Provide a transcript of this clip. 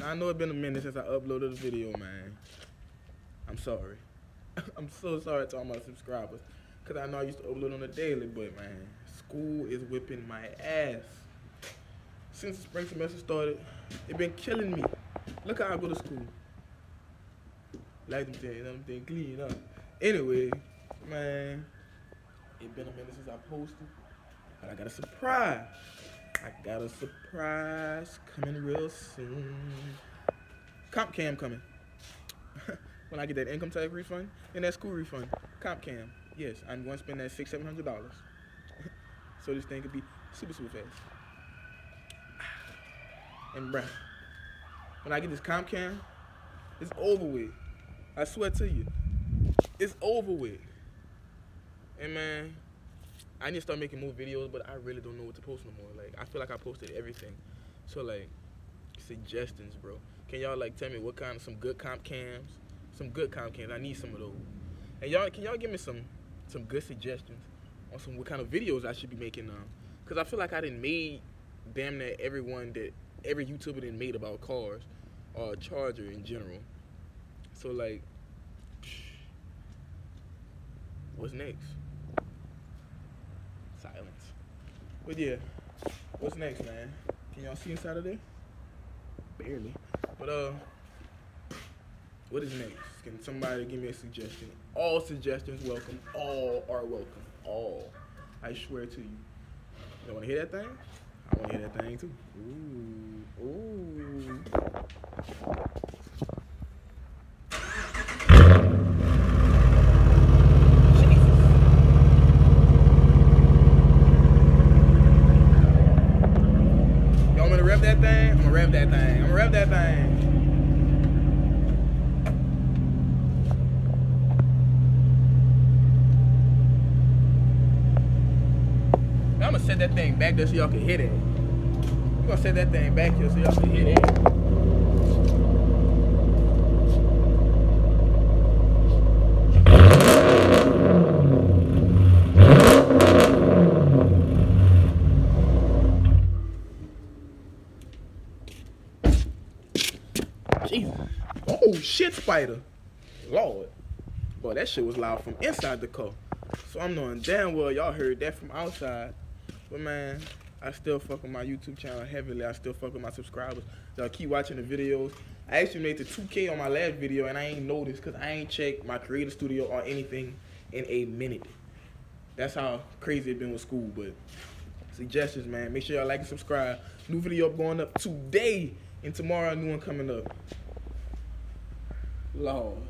I know it's been a minute since I uploaded a video, man. I'm sorry. I'm so sorry to all my subscribers. Because I know I used to upload on a daily, but, man, school is whipping my ass. Since the spring semester started, it been killing me. Look how I go to school. Like them things, them things clean up. Anyway, man, it been a minute since I posted. But I got a surprise. I got a surprise coming real soon. Comp cam coming. when I get that income tax refund and that school refund. Comp cam. Yes, I'm going to spend that six, seven hundred dollars. so this thing could be super, super fast. And bruh, when I get this comp cam, it's over with. I swear to you, it's over with. And man, I need to start making more videos, but I really don't know what to post no more. Like, I feel like I posted everything. So like, suggestions, bro. Can y'all like tell me what kind of some good comp cams, some good comp cams? I need some of those. And y'all, can y'all give me some some good suggestions on some what kind of videos I should be making now? Cause I feel like I didn't made damn near everyone that every YouTuber didn't made about cars or Charger in general. So like, what's next? Silence. But yeah, what's next, man? Can y'all see inside of there? Barely. But uh, what is next? Can somebody give me a suggestion? All suggestions welcome. All are welcome. All. I swear to you. You want to hear that thing? I want to hear that thing too. Ooh, ooh. Y'all want me to rev that thing? I'm gonna rev that thing. I'm gonna rev that thing. I'm gonna set that thing back there so y'all can hit it. I'm gonna set that thing back here so y'all can hit it. Jesus. Oh shit, spider. Lord. Boy, that shit was loud from inside the car. So I'm knowing damn well y'all heard that from outside. But man, I still fuck with my YouTube channel heavily. I still fuck with my subscribers. Y'all keep watching the videos. I actually made the 2K on my last video and I ain't noticed because I ain't checked my creator studio or anything in a minute. That's how crazy it been with school. But suggestions, man. Make sure y'all like and subscribe. New video up going up today. And tomorrow, a new one coming up. Lord.